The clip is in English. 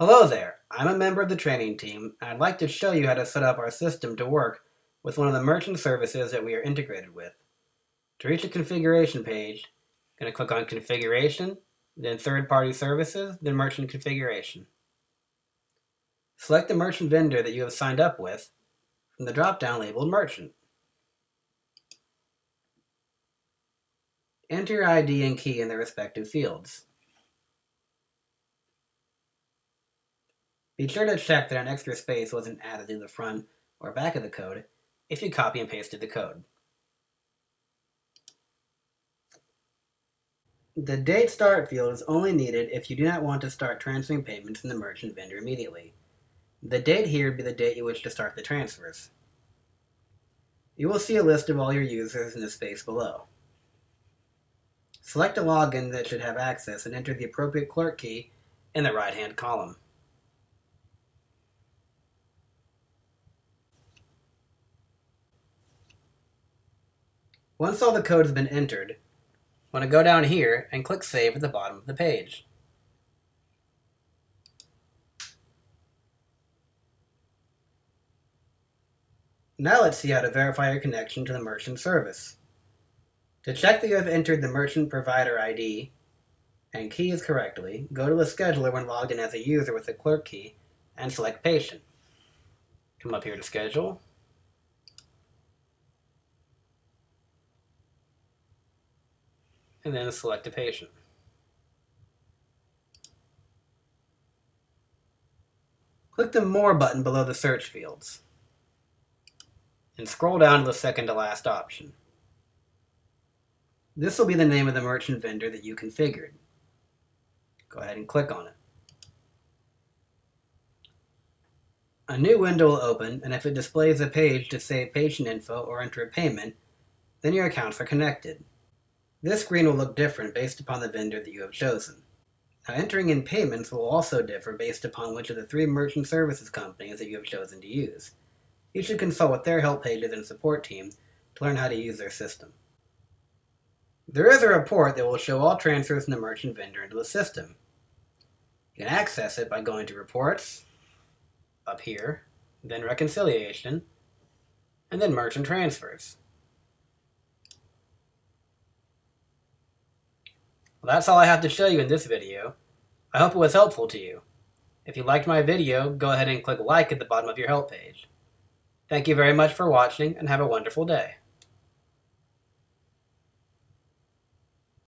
Hello there, I'm a member of the training team, and I'd like to show you how to set up our system to work with one of the merchant services that we are integrated with. To reach a configuration page, I'm going to click on Configuration, then Third Party Services, then Merchant Configuration. Select the merchant vendor that you have signed up with from the drop-down labeled Merchant. Enter your ID and key in the respective fields. Be sure to check that an extra space wasn't added in the front or back of the code if you copy and pasted the code. The date start field is only needed if you do not want to start transferring payments in the merchant vendor immediately. The date here would be the date you wish to start the transfers. You will see a list of all your users in the space below. Select a login that should have access and enter the appropriate clerk key in the right-hand column. Once all the code has been entered, I want to go down here and click Save at the bottom of the page. Now let's see how to verify your connection to the merchant service. To check that you have entered the merchant provider ID and keys correctly, go to the scheduler when logged in as a user with the clerk key and select Patient. Come up here to Schedule, and then select a patient. Click the More button below the search fields and scroll down to the second to last option. This will be the name of the merchant vendor that you configured. Go ahead and click on it. A new window will open, and if it displays a page to save patient info or enter a payment, then your accounts are connected. This screen will look different based upon the vendor that you have chosen. Now, entering in payments will also differ based upon which of the three merchant services companies that you have chosen to use. You should consult with their help pages and support team to learn how to use their system. There is a report that will show all transfers from the merchant vendor into the system. You can access it by going to Reports, up here, then Reconciliation, and then Merchant Transfers. Well, that's all I have to show you in this video. I hope it was helpful to you. If you liked my video, go ahead and click like at the bottom of your help page. Thank you very much for watching and have a wonderful day.